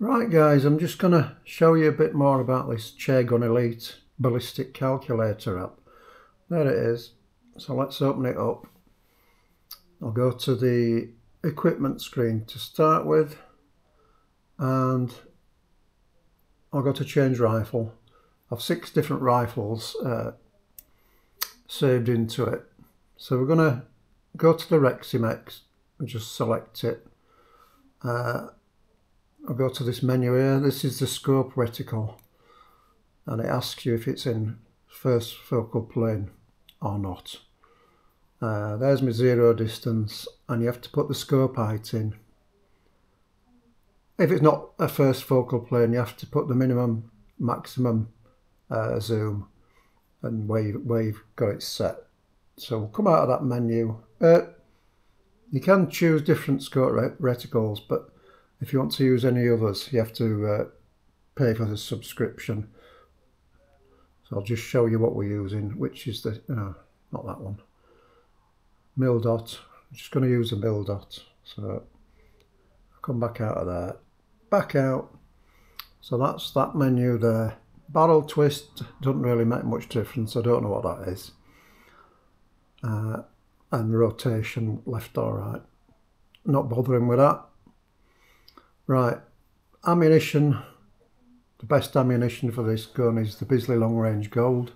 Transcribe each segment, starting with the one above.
Right guys, I'm just going to show you a bit more about this Chairgun Elite Ballistic Calculator app. There it is. So let's open it up. I'll go to the equipment screen to start with and I'll go to change rifle. I've six different rifles uh, saved into it. So we're going to go to the Reximex and just select it. Uh, I'll go to this menu here. This is the scope reticle and it asks you if it's in first focal plane or not. Uh, there's my zero distance and you have to put the scope height in. If it's not a first focal plane you have to put the minimum maximum uh, zoom and where, you, where you've got it set. So we'll come out of that menu. Uh, you can choose different scope reticles but if you want to use any others, you have to uh, pay for the subscription. So I'll just show you what we're using, which is the, uh, not that one, mil dot. I'm just going to use a mil dot. So I'll come back out of there, back out. So that's that menu there. Barrel twist doesn't really make much difference. I don't know what that is. Uh, and rotation left or right. Not bothering with that. Right, ammunition. The best ammunition for this gun is the Bisley Long Range Gold.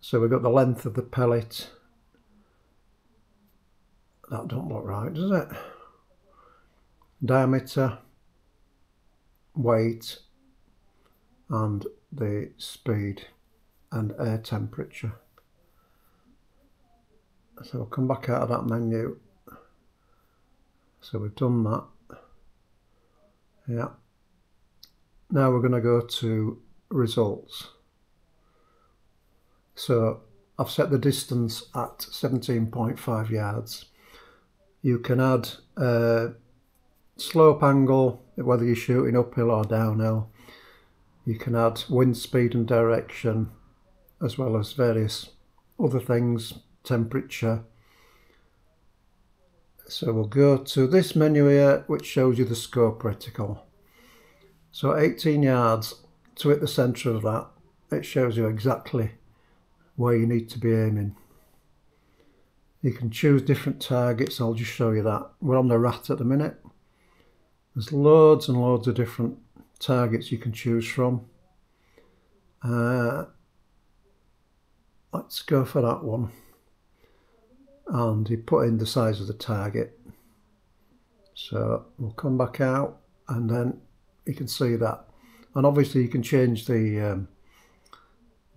So we've got the length of the pellet. That don't look right, does it? Diameter, weight, and the speed and air temperature. So we'll come back out of that menu. So we've done that. Yeah. Now we're going to go to results. So I've set the distance at 17.5 yards. You can add a slope angle, whether you're shooting uphill or downhill. You can add wind speed and direction, as well as various other things, temperature. So we'll go to this menu here, which shows you the scope reticle. So 18 yards to hit the centre of that, it shows you exactly where you need to be aiming. You can choose different targets, I'll just show you that. We're on the rat at the minute. There's loads and loads of different targets you can choose from. Uh, let's go for that one and you put in the size of the target. So we'll come back out and then you can see that. And obviously you can change the um,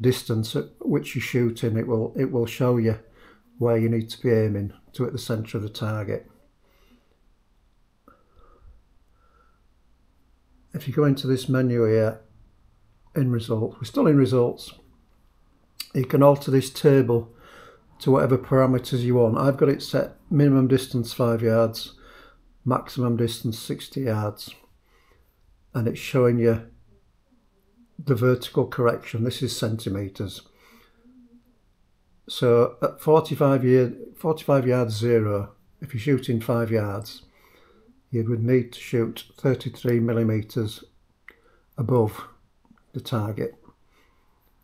distance at which you're shooting it will it will show you where you need to be aiming to at the center of the target. If you go into this menu here in results we're still in results. You can alter this table to whatever parameters you want. I've got it set minimum distance 5 yards, maximum distance 60 yards. And it's showing you the vertical correction. This is centimetres. So at 45, year, 45 yards zero, if you're shooting 5 yards, you would need to shoot 33 millimetres above the target.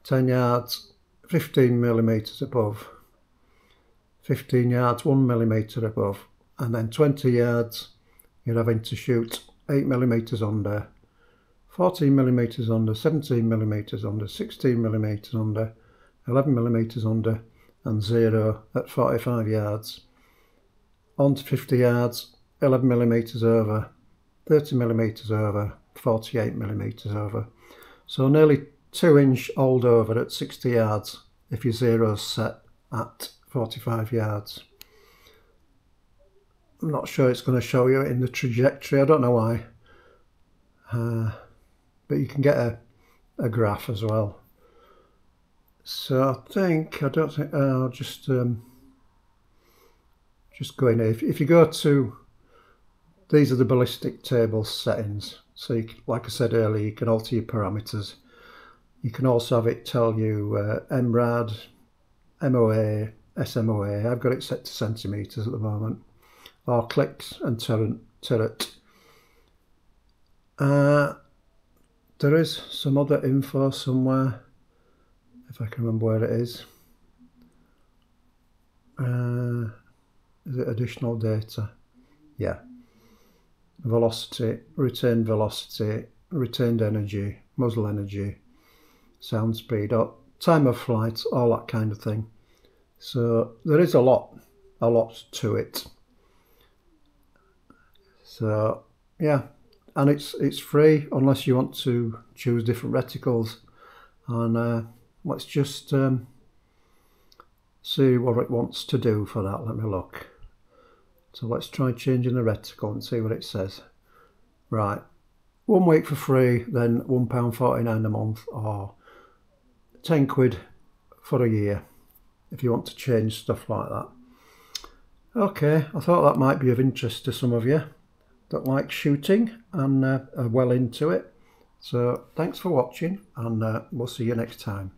10 yards, 15 millimetres above 15 yards 1 millimetre above and then 20 yards you're having to shoot 8 millimetres under 14 millimetres under 17 millimetres under 16 millimetres under 11 millimetres under and 0 at 45 yards. On to 50 yards 11 millimetres over 30 millimetres over 48 millimetres over. So nearly 2 inch old over at 60 yards if your zero's set at 45 yards. I'm not sure it's going to show you in the trajectory, I don't know why. Uh, but you can get a, a graph as well. So I think, I don't think, uh, I'll just, um, just go in here. If, if you go to, these are the ballistic table settings. So you, like I said earlier, you can alter your parameters. You can also have it tell you uh, MRAD, MOA, SMOA. I've got it set to centimetres at the moment. Or clicks and turret. turret. Uh, there is some other info somewhere, if I can remember where it is. Uh, is it additional data? Yeah. Velocity, retained velocity, retained energy, muzzle energy, sound speed, time of flight, all that kind of thing. So there is a lot, a lot to it. So yeah, and it's it's free unless you want to choose different reticles. And uh, let's just um, see what it wants to do for that. Let me look. So let's try changing the reticle and see what it says. Right, one week for free, then £1.49 a month or 10 quid for a year if you want to change stuff like that. Okay, I thought that might be of interest to some of you that like shooting and uh, are well into it. So thanks for watching and uh, we'll see you next time.